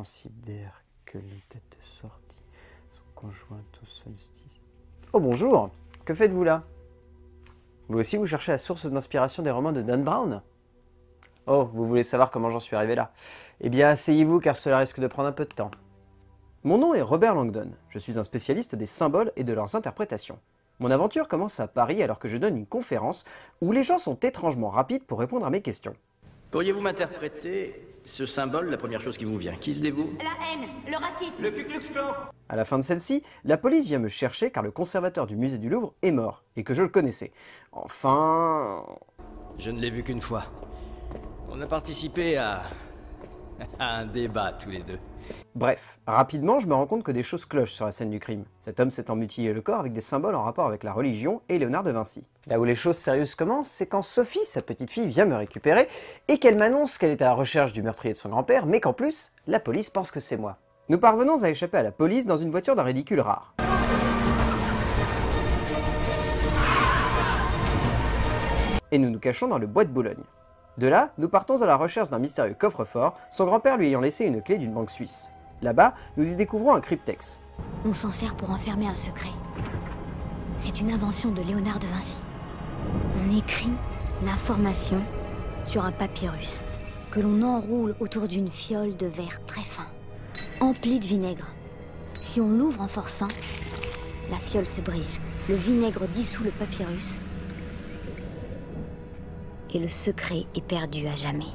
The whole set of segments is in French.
considère que les dates de sortie sont conjointes au solstice. Oh bonjour Que faites-vous là? Vous aussi vous cherchez la source d'inspiration des romans de Dan Brown? Oh, vous voulez savoir comment j'en suis arrivé là? Eh bien, asseyez-vous car cela risque de prendre un peu de temps. Mon nom est Robert Langdon, je suis un spécialiste des symboles et de leurs interprétations. Mon aventure commence à Paris alors que je donne une conférence où les gens sont étrangement rapides pour répondre à mes questions. Pourriez-vous m'interpréter ce symbole, la première chose qui vous vient Qui se dévoue La haine, le racisme. Le Ku Klux Klan À la fin de celle-ci, la police vient me chercher car le conservateur du musée du Louvre est mort et que je le connaissais. Enfin... Je ne l'ai vu qu'une fois. On a participé à... à un débat tous les deux. Bref, rapidement, je me rends compte que des choses clochent sur la scène du crime. Cet homme s'étant mutilé le corps avec des symboles en rapport avec la religion et Léonard de Vinci. Là où les choses sérieuses commencent, c'est quand Sophie, sa petite fille, vient me récupérer et qu'elle m'annonce qu'elle est à la recherche du meurtrier de son grand-père, mais qu'en plus, la police pense que c'est moi. Nous parvenons à échapper à la police dans une voiture d'un ridicule rare. Et nous nous cachons dans le bois de Boulogne. De là, nous partons à la recherche d'un mystérieux coffre-fort, son grand-père lui ayant laissé une clé d'une banque suisse. Là-bas, nous y découvrons un cryptex. On s'en sert pour enfermer un secret. C'est une invention de Léonard de Vinci. On écrit l'information sur un papyrus que l'on enroule autour d'une fiole de verre très fin, emplie de vinaigre. Si on l'ouvre en forçant, la fiole se brise. Le vinaigre dissout le papyrus et le secret est perdu à jamais.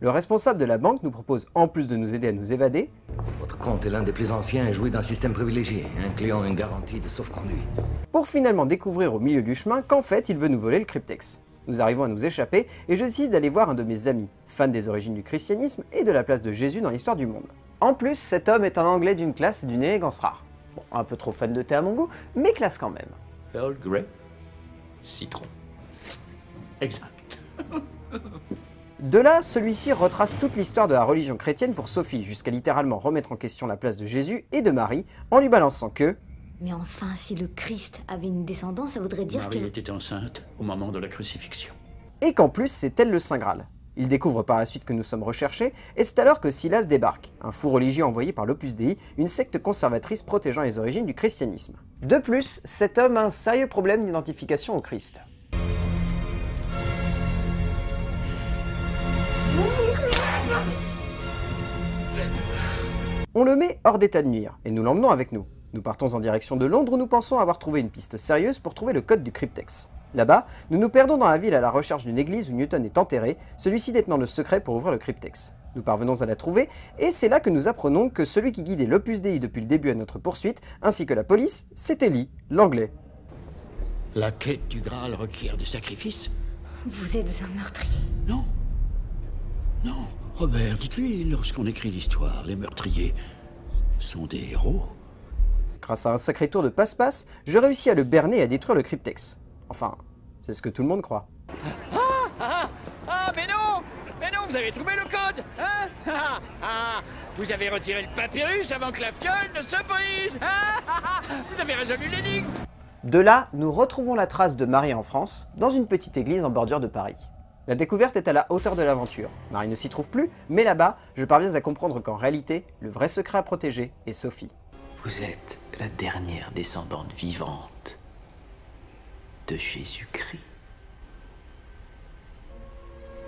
Le responsable de la banque nous propose, en plus de nous aider à nous évader, Compte est l'un des plus anciens et jouit d'un système privilégié, incluant une garantie de sauf-conduit. pour finalement découvrir au milieu du chemin qu'en fait il veut nous voler le cryptex. Nous arrivons à nous échapper et je décide d'aller voir un de mes amis, fan des origines du christianisme et de la place de Jésus dans l'histoire du monde. En plus, cet homme est un anglais d'une classe et d'une élégance rare. Bon, un peu trop fan de thé à mon goût, mais classe quand même. Earl Grey, citron. Exact. De là, celui-ci retrace toute l'histoire de la religion chrétienne pour Sophie, jusqu'à littéralement remettre en question la place de Jésus et de Marie, en lui balançant que Mais enfin, si le Christ avait une descendance, ça voudrait dire Marie que... était enceinte au moment de la crucifixion. et qu'en plus c'est elle le Saint Graal. Il découvre par la suite que nous sommes recherchés, et c'est alors que Silas débarque, un fou religieux envoyé par l'Opus Dei, une secte conservatrice protégeant les origines du christianisme. De plus, cet homme a un sérieux problème d'identification au Christ. On le met hors d'état de nuire, et nous l'emmenons avec nous. Nous partons en direction de Londres où nous pensons avoir trouvé une piste sérieuse pour trouver le code du cryptex. Là-bas, nous nous perdons dans la ville à la recherche d'une église où Newton est enterré, celui-ci détenant le secret pour ouvrir le cryptex. Nous parvenons à la trouver, et c'est là que nous apprenons que celui qui guidait l'Opus Dei depuis le début à notre poursuite, ainsi que la police, c'était Lee, l'anglais. La quête du Graal requiert des sacrifices Vous êtes un meurtrier. Non. Non. Robert, dites-lui, lorsqu'on écrit l'histoire, les meurtriers sont des héros. Grâce à un sacré tour de passe-passe, je réussis à le berner et à détruire le cryptex. Enfin, c'est ce que tout le monde croit. Ah, ah, mais non Mais non, vous avez trouvé le code Hein? Ah, ah, Vous avez retiré le papyrus avant que la fiole ne se brise Ah, ah, ah, Vous avez résolu l'énigme De là, nous retrouvons la trace de Marie en France, dans une petite église en bordure de Paris. La découverte est à la hauteur de l'aventure. Marie ne s'y trouve plus, mais là-bas, je parviens à comprendre qu'en réalité, le vrai secret à protéger est Sophie. Vous êtes la dernière descendante vivante de Jésus-Christ.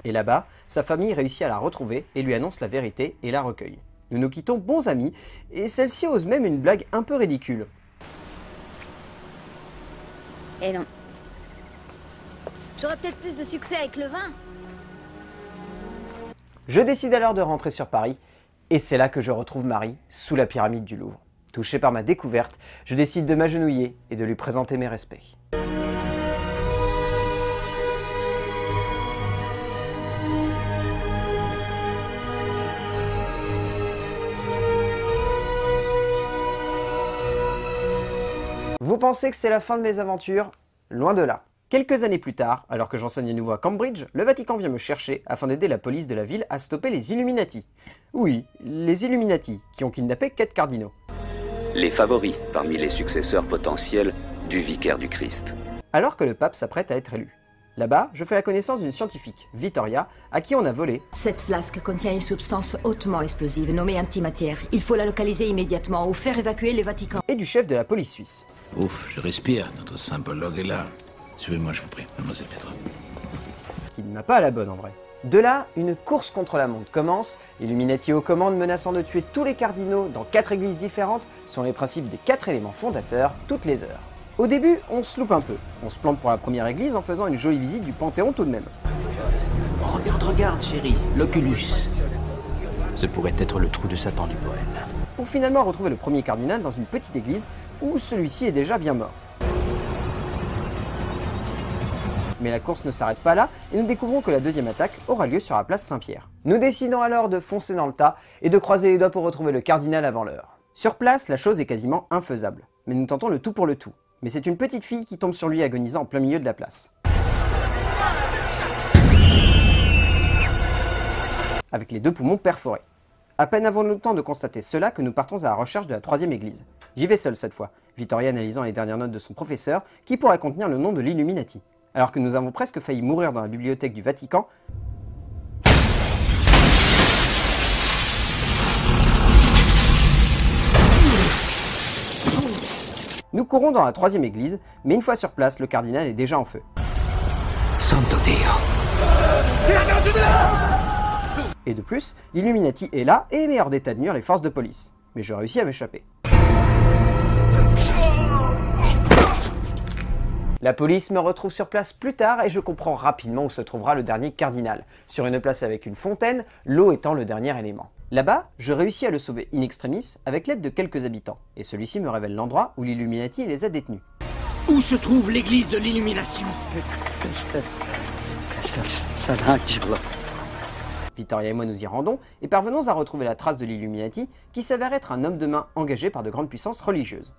Et là-bas, sa famille réussit à la retrouver et lui annonce la vérité et la recueille. Nous nous quittons bons amis, et celle-ci ose même une blague un peu ridicule. Eh non. J'aurais peut-être plus de succès avec le vin. Je décide alors de rentrer sur Paris, et c'est là que je retrouve Marie, sous la pyramide du Louvre. Touché par ma découverte, je décide de m'agenouiller et de lui présenter mes respects. Vous pensez que c'est la fin de mes aventures? Loin de là. Quelques années plus tard, alors que j'enseigne à nouveau à Cambridge, le Vatican vient me chercher afin d'aider la police de la ville à stopper les Illuminati. Oui, les Illuminati, qui ont kidnappé quatre cardinaux. Les favoris parmi les successeurs potentiels du vicaire du Christ. Alors que le pape s'apprête à être élu. Là-bas, je fais la connaissance d'une scientifique, Vittoria, à qui on a volé Cette flasque contient une substance hautement explosive nommée antimatière. Il faut la localiser immédiatement ou faire évacuer les Vatican. et du chef de la police suisse. Ouf, je respire. Notre symbologue est là. Suivez-moi, je vous prie, mademoiselle Petra. qui ne m'a pas à la bonne en vrai. De là, une course contre la montre commence, Illuminati aux commandes menaçant de tuer tous les cardinaux dans quatre églises différentes sont les principes des quatre éléments fondateurs toutes les heures. Au début, on se loupe un peu. On se plante pour la première église en faisant une jolie visite du Panthéon tout de même. Regarde, regarde, chérie, l'Oculus. Ce pourrait être le trou de Satan du poème. Pour finalement retrouver le premier cardinal dans une petite église où celui-ci est déjà bien mort. Mais la course ne s'arrête pas là et nous découvrons que la deuxième attaque aura lieu sur la place Saint-Pierre. Nous décidons alors de foncer dans le tas et de croiser les doigts pour retrouver le cardinal avant l'heure. Sur place, la chose est quasiment infaisable, mais nous tentons le tout pour le tout. Mais c'est une petite fille qui tombe sur lui agonisant en plein milieu de la place. Avec les deux poumons perforés. À peine avons-nous le temps de constater cela que nous partons à la recherche de la troisième église. J'y vais seul cette fois, Vittoria analysant les dernières notes de son professeur, qui pourrait contenir le nom de l'Illuminati. Alors que nous avons presque failli mourir dans la bibliothèque du Vatican, nous courons dans la troisième église, mais une fois sur place, le cardinal est déjà en feu. Santo Dio. Et de plus, l'Illuminati est là et est hors d'état de nuire les forces de police. Mais je réussis à m'échapper. La police me retrouve sur place plus tard et je comprends rapidement où se trouvera le dernier cardinal, sur une place avec une fontaine, l'eau étant le dernier élément. Là-bas, je réussis à le sauver in extremis avec l'aide de quelques habitants, et celui-ci me révèle l'endroit où l'Illuminati les a détenus. Où se trouve l'église de l'illumination? Vittoria et moi nous y rendons et parvenons à retrouver la trace de l'Illuminati qui s'avère être un homme de main engagé par de grandes puissances religieuses.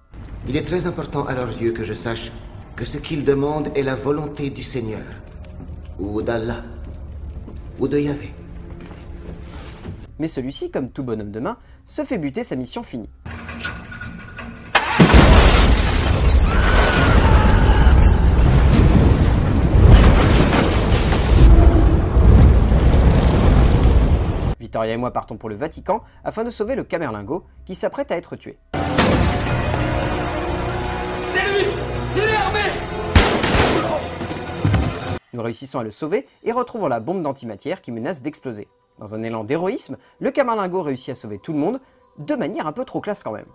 Il est très important à leurs yeux que je sache que ce qu'ils demandent est la volonté du Seigneur, ou d'Allah, ou de Yahvé. Mais celui-ci, comme tout bonhomme de main, se fait buter sa mission finie. Vittoria et moi partons pour le Vatican afin de sauver le Camerlingo qui s'apprête à être tué. Nous réussissons à le sauver et retrouvons la bombe d'antimatière qui menace d'exploser. Dans un élan d'héroïsme, le Camerlingo réussit à sauver tout le monde, de manière un peu trop classe quand même.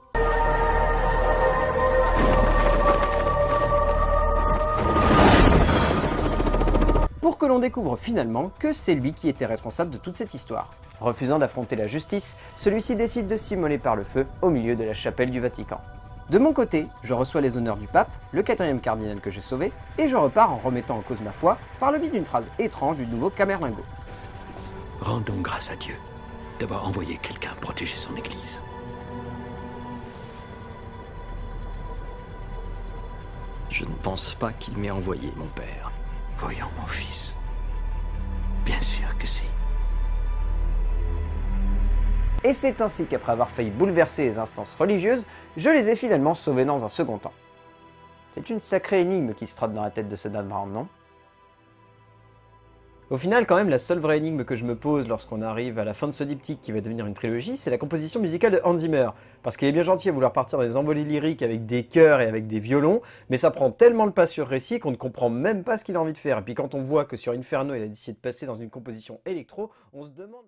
Pour que l'on découvre finalement que c'est lui qui était responsable de toute cette histoire. Refusant d'affronter la justice, celui-ci décide de s'immoler par le feu au milieu de la chapelle du Vatican. De mon côté, je reçois les honneurs du pape, le quatrième cardinal que j'ai sauvé, et je repars en remettant en cause ma foi par le biais d'une phrase étrange du nouveau Camerlingo. Rendons grâce à Dieu d'avoir envoyé quelqu'un protéger son église. Je ne pense pas qu'il m'ait envoyé, mon père. Voyons, mon fils. Bien sûr que si. Et c'est ainsi qu'après avoir failli bouleverser les instances religieuses, je les ai finalement sauvés dans un second temps. C'est une sacrée énigme qui se trotte dans la tête de ce Dan Brown, non? Au final, quand même, la seule vraie énigme que je me pose lorsqu'on arrive à la fin de ce diptyque qui va devenir une trilogie, c'est la composition musicale de Hans Zimmer. Parce qu'il est bien gentil à vouloir partir dans des envolées lyriques avec des chœurs et avec des violons, mais ça prend tellement le pas sur récit qu'on ne comprend même pas ce qu'il a envie de faire. Et puis quand on voit que sur Inferno, il a décidé de passer dans une composition électro, on se demande...